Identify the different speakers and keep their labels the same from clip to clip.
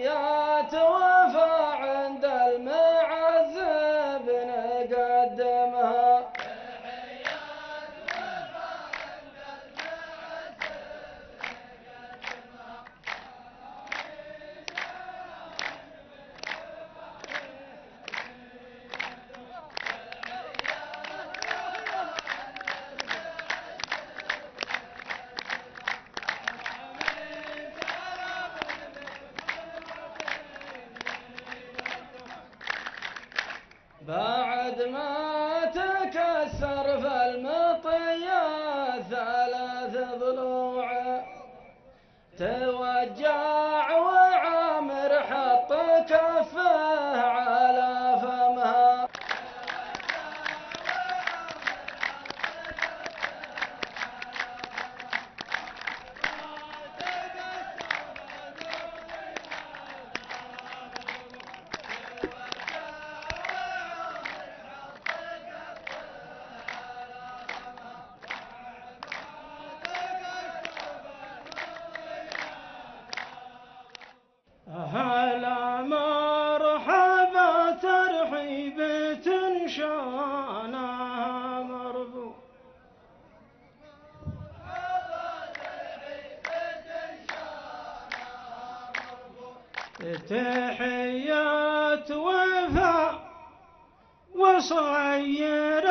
Speaker 1: تحيات وفا توجع
Speaker 2: تحيات وفاء وصير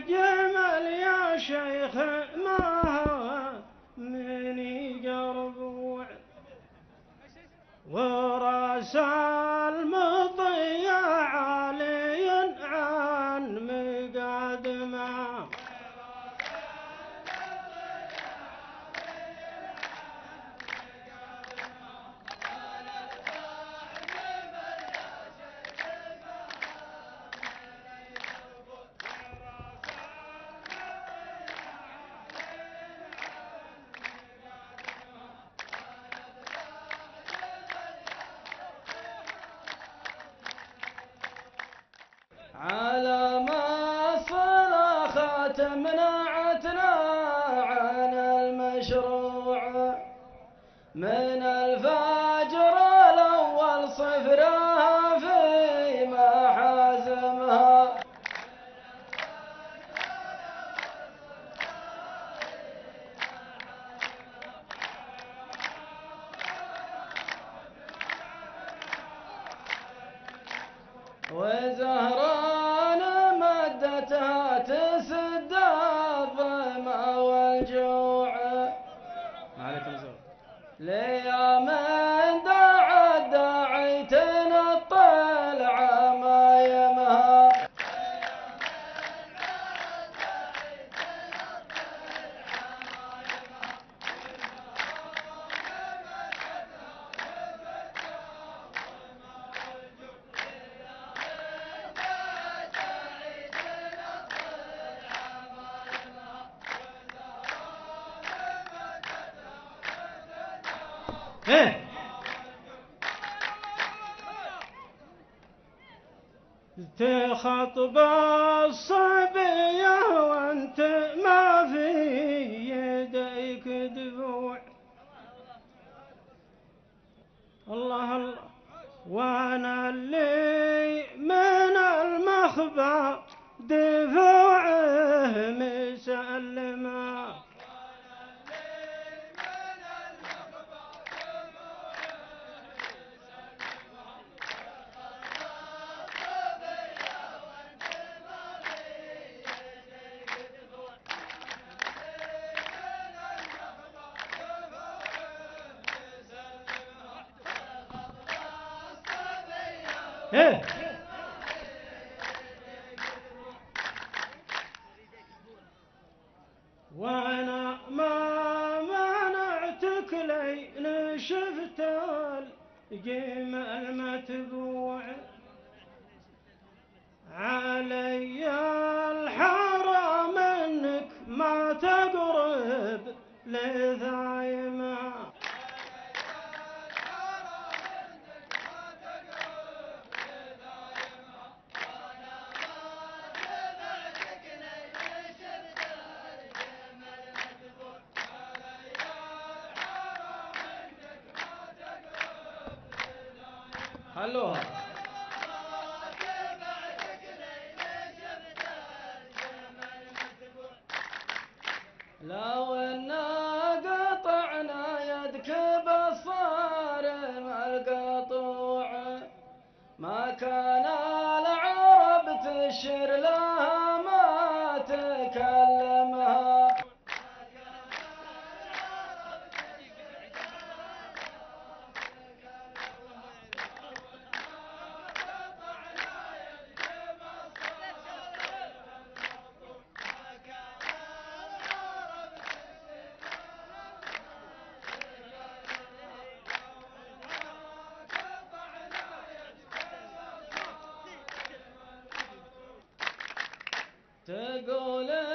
Speaker 2: أذبح جمل يا شيخ ما هو مني قربوع وراس
Speaker 1: خاتم منعتنا عن المشروع. من الفجر الأول صفرها في محازمها. وزهران لا
Speaker 2: إيه. تخطب الصبية وأنت ما في يديك دفوع. الله الله. وأنا اللي من المخبى دفوعه إيه. وأنا ما منعتك لين شئت جيم المتبوع علي الحرام إنك ما تقرب لثايمه
Speaker 1: خلوها لو انا قطعنا يدك بالصارم القطوع ما كان العرب تشر لها
Speaker 2: Te gole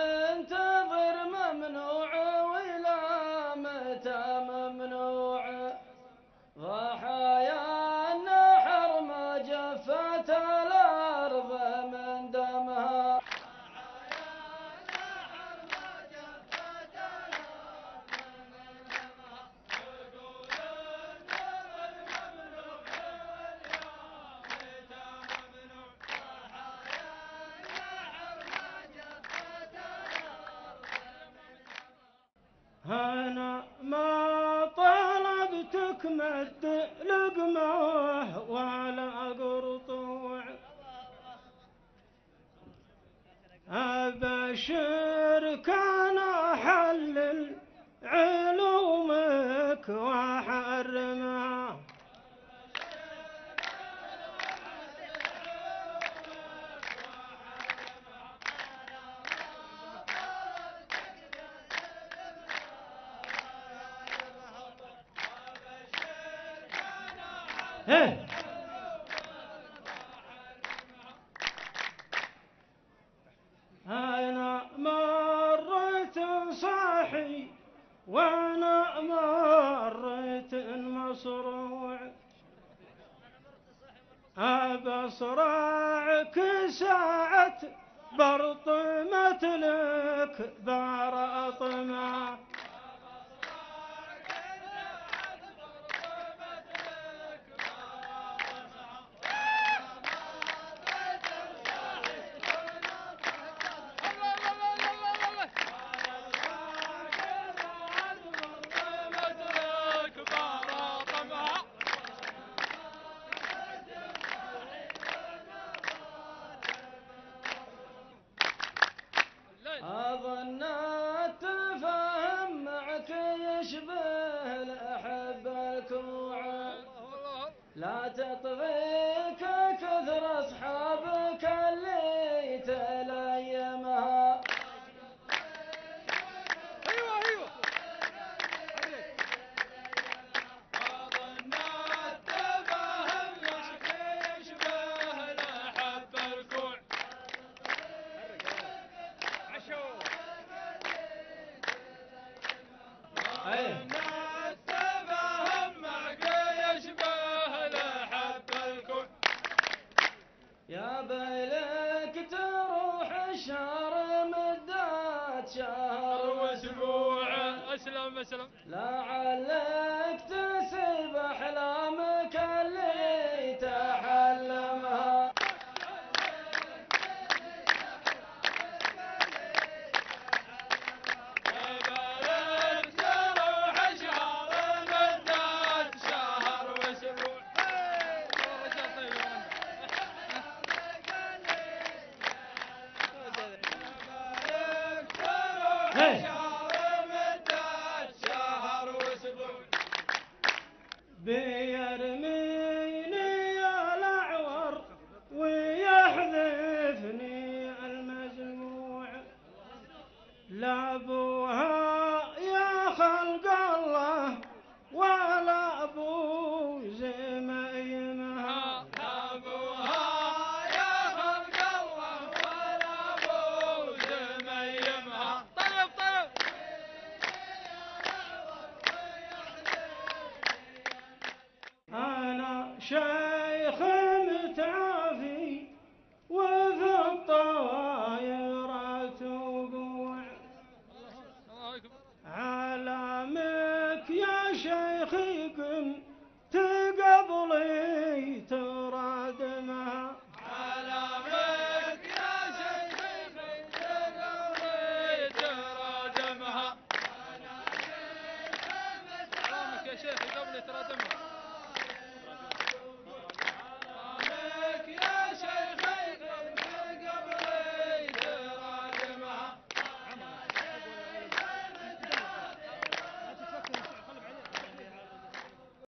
Speaker 2: أبشر كان أحلل علومك وأحرمها إيه أبصرعك ساعة برطمت لك برطمة
Speaker 1: أظن لا تطغيك كثر أصحابك اللي تليمها
Speaker 3: أيوه أيوه
Speaker 1: أيه.
Speaker 3: Hey.